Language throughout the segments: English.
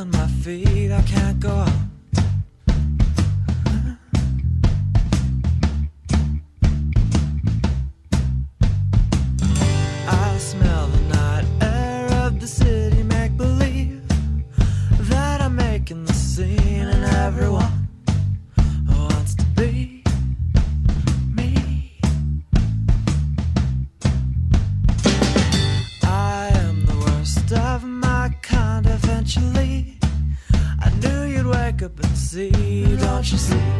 on my feet, I can't go on. eventually. I knew you'd wake up and see, don't you see?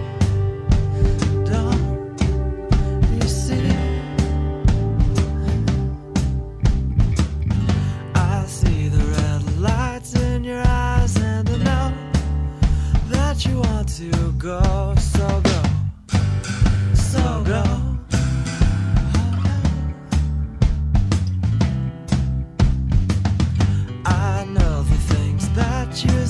touches